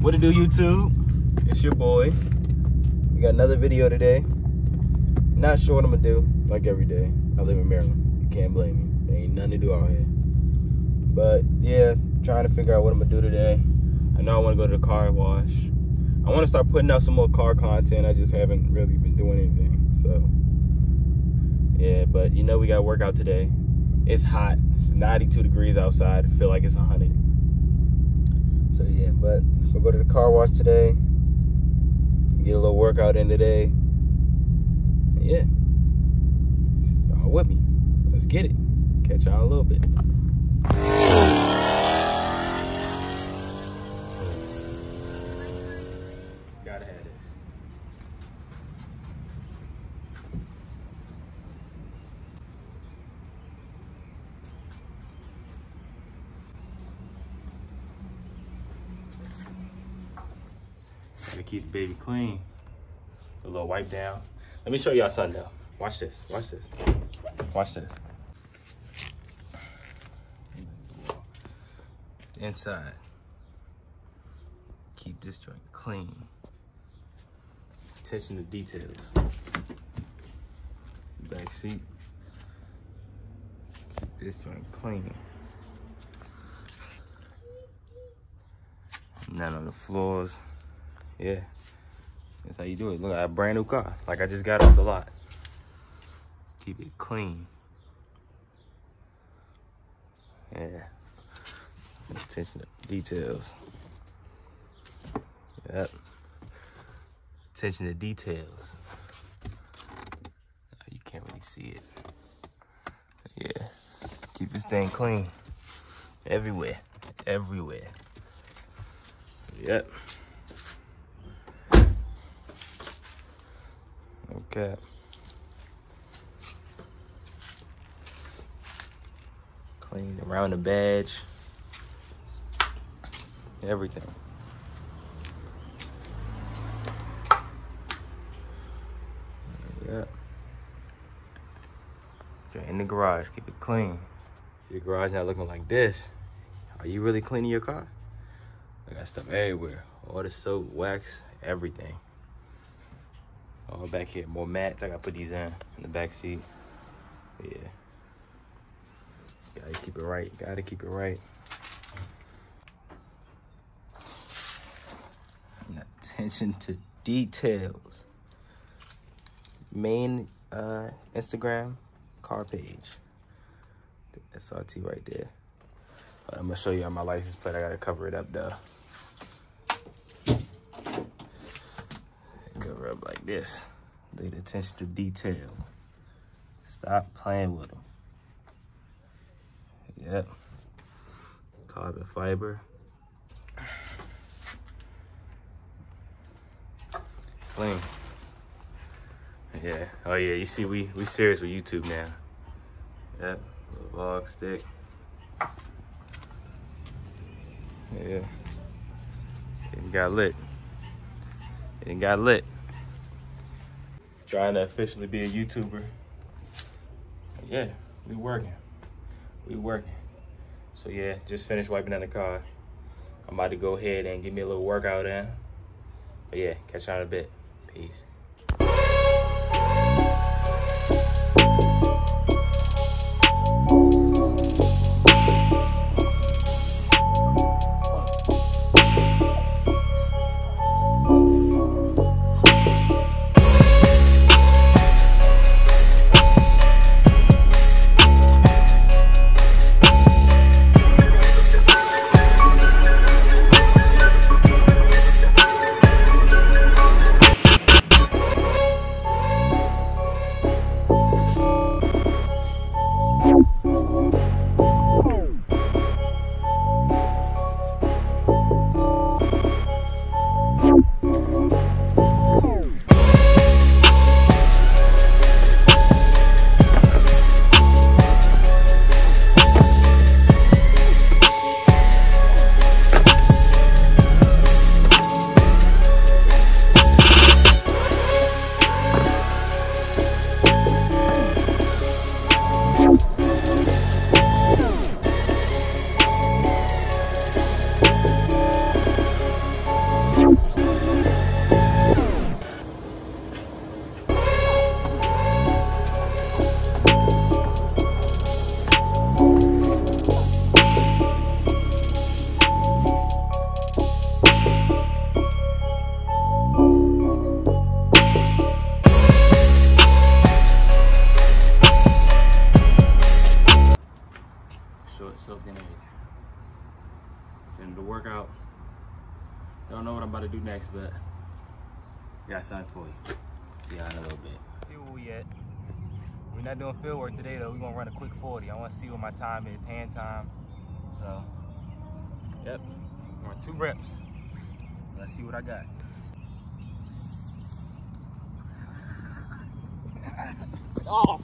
What to do, YouTube? It's your boy. We got another video today. Not sure what I'm gonna do, like every day. I live in Maryland. You can't blame me. There ain't nothing to do out here. But yeah, trying to figure out what I'm gonna do today. I know I wanna go to the car wash. I wanna start putting out some more car content. I just haven't really been doing anything. So yeah, but you know we got workout today. It's hot. It's 92 degrees outside. I feel like it's 100. So yeah, but we'll go to the car wash today. Get a little workout in today. And yeah. Y'all with me. Let's get it. Catch y'all a little bit. Gotta keep the baby clean. A little wipe down. Let me show y'all something though. Watch this. Watch this. Watch this. Inside. Keep this joint clean. Attention to details. Back seat. Keep this joint clean. None on the floors. Yeah. That's how you do it. Look, I a brand new car. Like I just got off the lot. Keep it clean. Yeah. Attention to details. Yep. Attention to details. Oh, you can't really see it. Yeah. Keep this thing clean. Everywhere. Everywhere. Yep. Okay. Clean around the badge. Everything. You're in the garage. Keep it clean. Your garage not looking like this. Are you really cleaning your car? I got stuff everywhere. All the soap, wax, everything. All back here, more mats. I gotta put these in in the back seat. Yeah. Gotta keep it right. Gotta keep it right. And attention to details. Main uh, Instagram car page. The SRT right there. I'm gonna show you on my license plate. I gotta cover it up though. Cover up like this. At attention to detail. Stop playing with them. Yep. Carbon fiber. Clean. Yeah. Oh yeah. You see, we we serious with YouTube now. Yep. Vlog stick. Yeah. It got lit. It got lit. Trying to officially be a YouTuber. Yeah, we working. We working. So yeah, just finished wiping down the car. I'm about to go ahead and give me a little workout in. But yeah, catch y'all in a bit. Peace. Know what I'm about to do next, but got something for you. See y'all in a little bit. See where we at. We're not doing field work today though. We're gonna run a quick 40. I wanna see what my time is, hand time. So, yep, run two reps. Let's see what I got. oh,